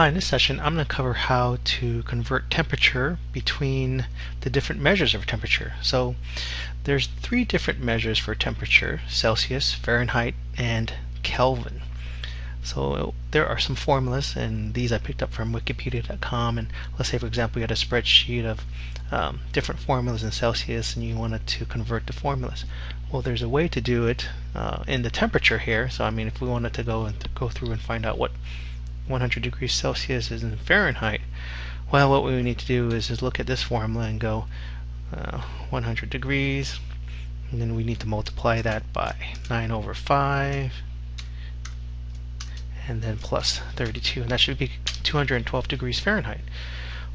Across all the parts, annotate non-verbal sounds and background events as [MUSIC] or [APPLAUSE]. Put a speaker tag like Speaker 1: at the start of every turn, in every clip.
Speaker 1: Hi, in this session I'm going to cover how to convert temperature between the different measures of temperature. So there's three different measures for temperature, Celsius, Fahrenheit, and Kelvin. So there are some formulas and these I picked up from wikipedia.com and let's say for example you had a spreadsheet of um, different formulas in Celsius and you wanted to convert the formulas. Well there's a way to do it uh, in the temperature here so I mean if we wanted to go and go through and find out what 100 degrees Celsius is in Fahrenheit, well, what we need to do is just look at this formula and go uh, 100 degrees, and then we need to multiply that by 9 over 5, and then plus 32, and that should be 212 degrees Fahrenheit.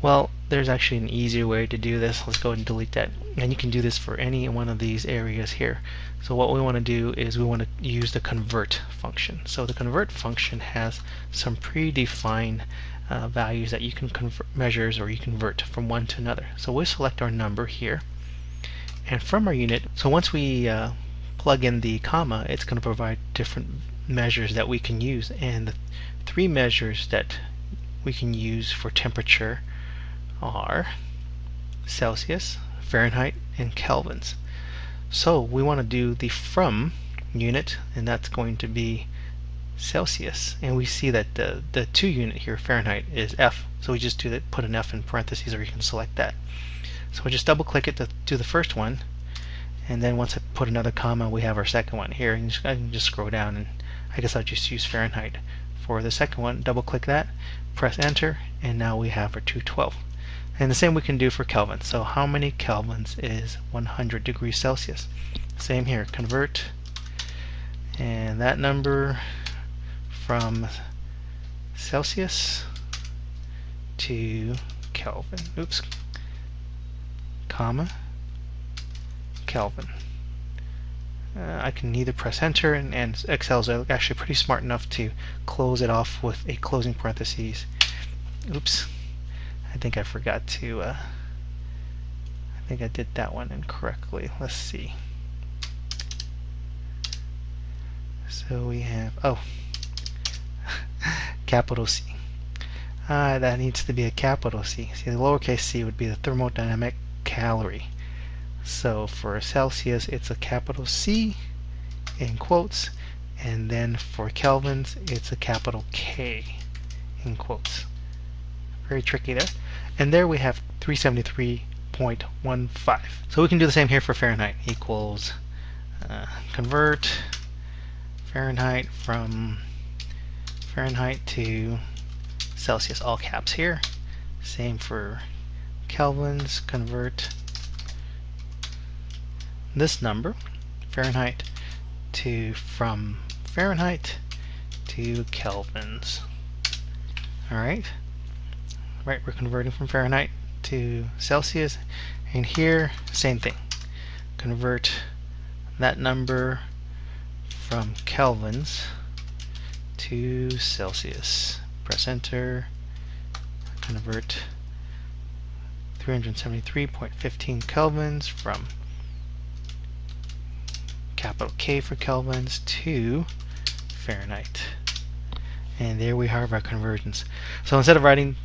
Speaker 1: Well, there's actually an easier way to do this. Let's go ahead and delete that. And you can do this for any one of these areas here. So what we want to do is we want to use the convert function. So the convert function has some predefined uh, values that you can convert measures or you convert from one to another. So we'll select our number here. And from our unit, so once we uh, plug in the comma, it's going to provide different measures that we can use. And the three measures that we can use for temperature are Celsius, Fahrenheit, and Kelvins. So we want to do the from unit, and that's going to be Celsius. And we see that the, the 2 unit here, Fahrenheit, is F. So we just do that, put an F in parentheses, or you can select that. So we just double click it to do the first one, and then once I put another comma, we have our second one here. And I can just scroll down, and I guess I'll just use Fahrenheit for the second one. Double click that, press enter, and now we have our 212. And the same we can do for Kelvin. So how many kelvins is 100 degrees Celsius? Same here, convert and that number from Celsius to Kelvin. Oops. Comma Kelvin. Uh, I can either press enter and, and Excel is actually pretty smart enough to close it off with a closing parentheses. Oops. I think I forgot to, uh, I think I did that one incorrectly. Let's see. So we have, oh, [LAUGHS] capital C. Uh, that needs to be a capital C. See, the lowercase c would be the thermodynamic calorie. So for Celsius, it's a capital C in quotes, and then for kelvins, it's a capital K in quotes. Very tricky there. And there we have 373.15. So we can do the same here for Fahrenheit. Equals uh, convert Fahrenheit from Fahrenheit to Celsius, all caps here. Same for kelvins, convert this number, Fahrenheit, to from Fahrenheit to kelvins. Alright right we're converting from Fahrenheit to Celsius and here same thing. Convert that number from kelvins to Celsius. Press enter. Convert 373.15 kelvins from capital K for kelvins to Fahrenheit. And there we have our conversions so instead of writing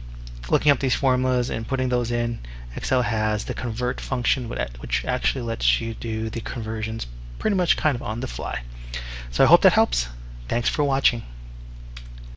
Speaker 1: looking up these formulas and putting those in, Excel has the convert function which actually lets you do the conversions pretty much kind of on the fly. So I hope that helps. Thanks for watching.